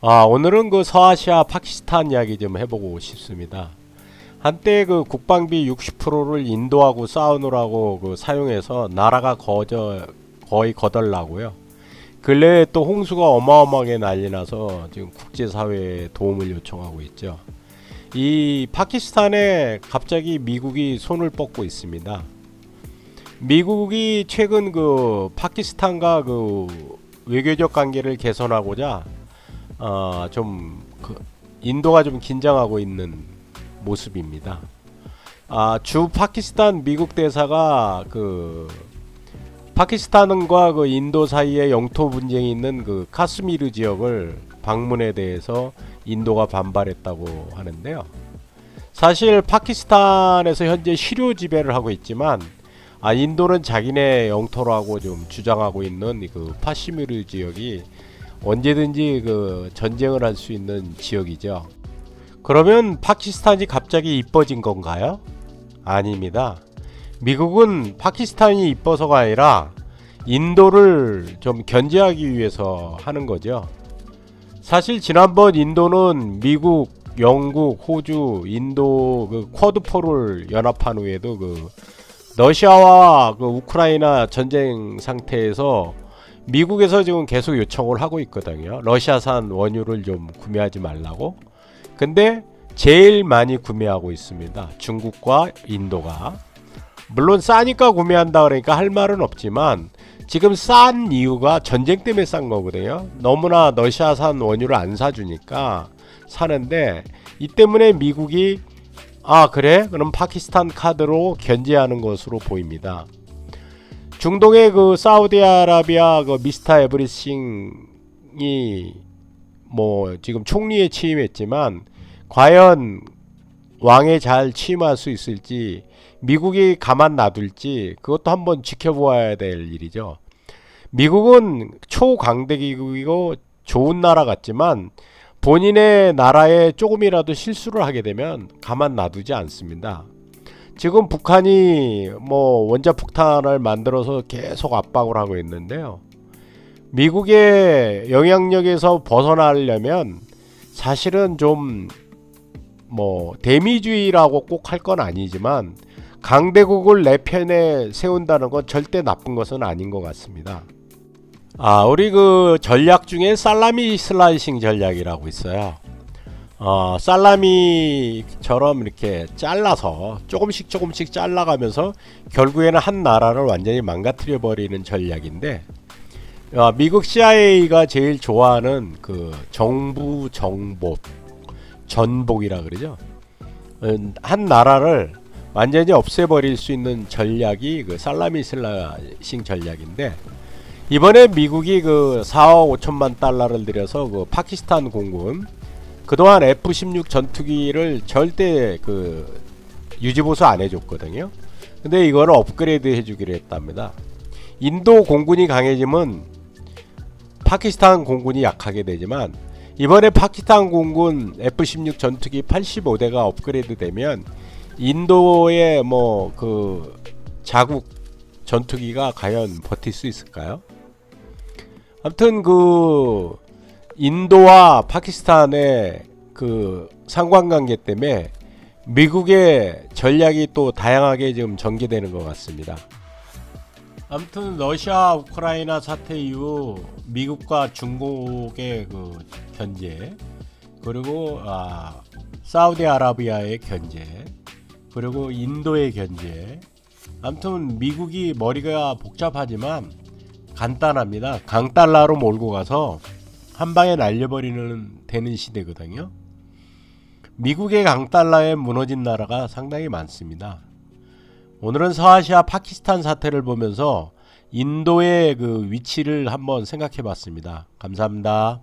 아, 오늘은 그 서아시아 파키스탄 이야기 좀 해보고 싶습니다. 한때 그 국방비 60%를 인도하고 싸우느라고 그 사용해서 나라가 거저 거의 거덜나고요. 근래에 또 홍수가 어마어마하게 난리나서 지금 국제사회에 도움을 요청하고 있죠. 이 파키스탄에 갑자기 미국이 손을 뻗고 있습니다. 미국이 최근 그 파키스탄과 그 외교적 관계를 개선하고자 어, 좀 그 인도가 좀 긴장하고 있는 모습입니다. 아, 주 파키스탄 미국 대사가 그 파키스탄과 그 인도 사이에 영토 분쟁이 있는 그 카스미르 지역을 방문에 대해서 인도가 반발했다고 하는데요. 사실 파키스탄에서 현재 시료 지배를 하고 있지만 아 인도는 자기네 영토라고 좀 주장하고 있는 그 파시미르 지역이 언제든지 그 전쟁을 할 수 있는 지역이죠. 그러면 파키스탄이 갑자기 이뻐진 건가요? 아닙니다. 미국은 파키스탄이 이뻐서가 아니라 인도를 좀 견제하기 위해서 하는 거죠. 사실 지난번 인도는 미국, 영국, 호주, 인도 그 쿼드포를 연합한 후에도 그 러시아와 그 우크라이나 전쟁 상태에서 미국에서 지금 계속 요청을 하고 있거든요. 러시아산 원유를 좀 구매하지 말라고. 근데 제일 많이 구매하고 있습니다. 중국과 인도가. 물론 싸니까 구매한다 그러니까 할 말은 없지만 지금 싼 이유가 전쟁 때문에 싼 거거든요. 너무나 러시아산 원유를 안 사주니까 사는데 이 때문에 미국이 아 그래? 그럼 파키스탄 카드로 견제하는 것으로 보입니다. 중동의 그 사우디아라비아 그 미스터 에브리싱이 뭐 지금 총리에 취임했지만 과연 왕에 잘 취임할 수 있을지 미국이 가만 놔둘지 그것도 한번 지켜보아야 될 일이죠. 미국은 초강대기국이고 좋은 나라 같지만 본인의 나라에 조금이라도 실수를 하게 되면 가만 놔두지 않습니다. 지금 북한이 뭐 원자폭탄을 만들어서 계속 압박을 하고 있는데요. 미국의 영향력에서 벗어나려면 사실은 좀 뭐 대미주의라고 꼭 할 건 아니지만 강대국을 내 편에 세운다는 건 절대 나쁜 것은 아닌 것 같습니다. 아, 우리 그 전략 중에 살라미 슬라이싱 전략이라고 있어요. 어, 살라미처럼 이렇게 잘라서 조금씩 조금씩 잘라가면서 결국에는 한 나라를 완전히 망가뜨려 버리는 전략인데 어, 미국 CIA가 제일 좋아하는 그 정부 정복 전복이라 그러죠. 음, 한 나라를 완전히 없애버릴 수 있는 전략이 그 살라미 슬라싱 전략인데 이번에 미국이 그 4억 5천만 달러를 들여서 그 파키스탄 공군 그동안 F-16 전투기를 절대 그 유지보수 안 해줬거든요. 근데 이거를 업그레이드 해주기로 했답니다. 인도 공군이 강해지면 파키스탄 공군이 약하게 되지만 이번에 파키스탄 공군 F-16 전투기 85대가 업그레이드 되면 인도의 뭐 그 자국 전투기가 과연 버틸 수 있을까요? 아무튼 그 인도와 파키스탄의 그 상관관계 때문에 미국의 전략이 또 다양하게 지금 전개되는 것 같습니다. 아무튼 러시아 우크라이나 사태 이후 미국과 중국의 그 견제 그리고 아, 사우디아라비아의 견제 그리고 인도의 견제 아무튼 미국이 머리가 복잡하지만 간단합니다. 강달러로 몰고 가서 한 방에 날려버리는 되는 시대거든요. 미국의 강달러에 무너진 나라가 상당히 많습니다. 오늘은 서아시아 파키스탄 사태를 보면서 인도의 그 위치를 한번 생각해 봤습니다. 감사합니다.